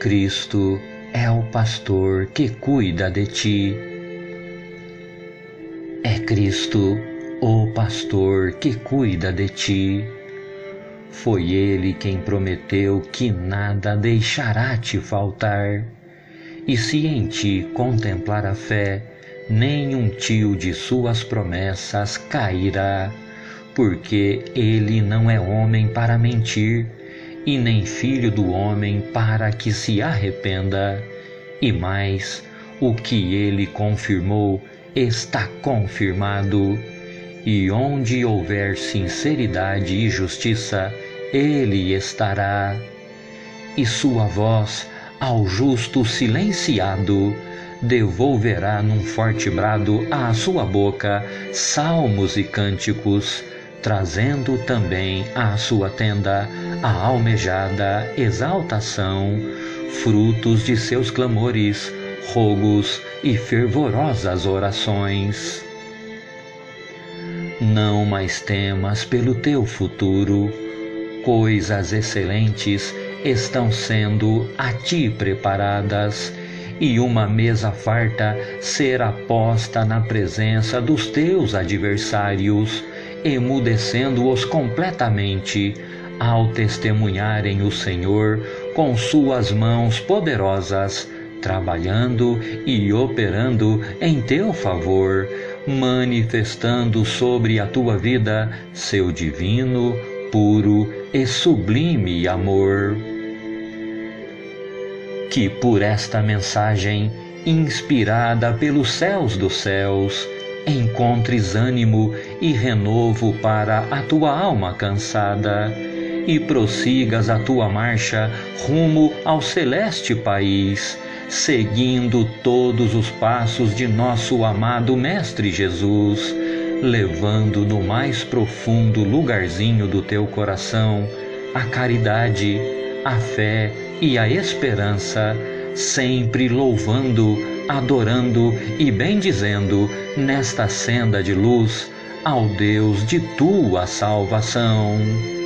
Cristo é o pastor que cuida de ti. É Cristo o pastor que cuida de ti. Foi ele quem prometeu que nada deixará te faltar. E se em ti contemplar a fé, nenhum tio de suas promessas cairá, porque ele não é homem para mentir, e nem filho do homem para que se arrependa. E mais, o que ele confirmou está confirmado. E onde houver sinceridade e justiça, ele estará. E sua voz ao justo silenciado devolverá num forte brado à sua boca salmos e cânticos, trazendo também à sua tenda a almejada exaltação, frutos de seus clamores, rogos e fervorosas orações. Não mais temas pelo teu futuro, coisas excelentes estão sendo a ti preparadas e uma mesa farta será posta na presença dos teus adversários, emudecendo-os completamente, ao testemunharem o Senhor com suas mãos poderosas, trabalhando e operando em teu favor, manifestando sobre a tua vida seu divino, puro e sublime amor. Que por esta mensagem, inspirada pelos céus dos céus, encontres ânimo e renovo para a tua alma cansada e prossigas a tua marcha rumo ao celeste país, seguindo todos os passos de nosso amado Mestre Jesus, levando no mais profundo lugarzinho do teu coração a caridade, a fé e a esperança, sempre louvando, adorando e bendizendo nesta senda de luz ao Deus de tua salvação.